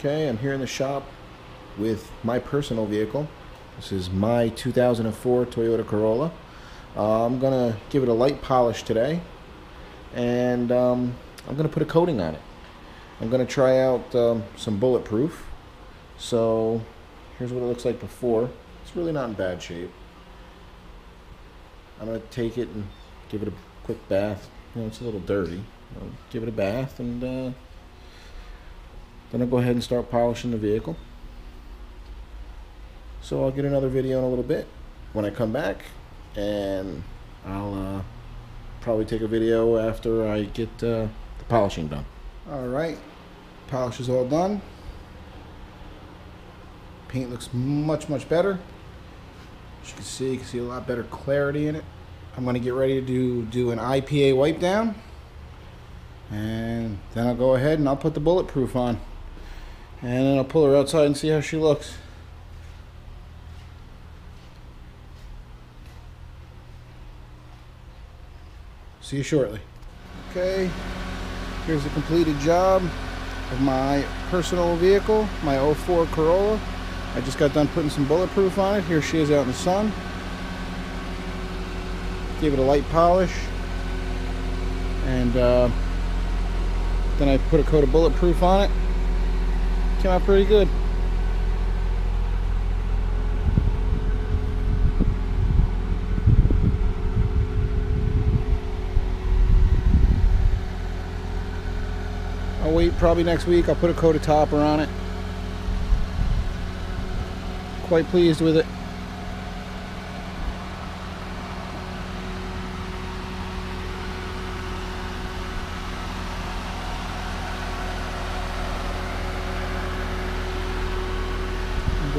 Okay, I'm here in the shop with my personal vehicle. This is my 2004 Toyota Corolla. Uh, I'm gonna give it a light polish today, and um, I'm gonna put a coating on it. I'm gonna try out um, some bulletproof. So here's what it looks like before. It's really not in bad shape. I'm gonna take it and give it a quick bath. You know, it's a little dirty. I'll give it a bath and uh, then I'll go ahead and start polishing the vehicle. So I'll get another video in a little bit when I come back and I'll uh, probably take a video after I get uh, the polishing done. All right, polish is all done. Paint looks much, much better. As you can see, you can see a lot better clarity in it. I'm gonna get ready to do, do an IPA wipe down. And then I'll go ahead and I'll put the bulletproof on. And then I'll pull her outside and see how she looks. See you shortly. Okay, here's the completed job of my personal vehicle, my 04 Corolla. I just got done putting some bulletproof on it. Here she is out in the sun. Gave it a light polish. And uh, then I put a coat of bulletproof on it. Came out pretty good. I'll wait probably next week. I'll put a coat of topper on it. Quite pleased with it.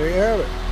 There you have it.